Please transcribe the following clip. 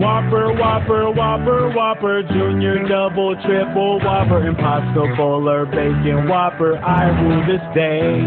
Whopper, Whopper, Whopper, Whopper, Junior, Double, Triple, Whopper, Impossible, or Bacon Whopper. I rule this day.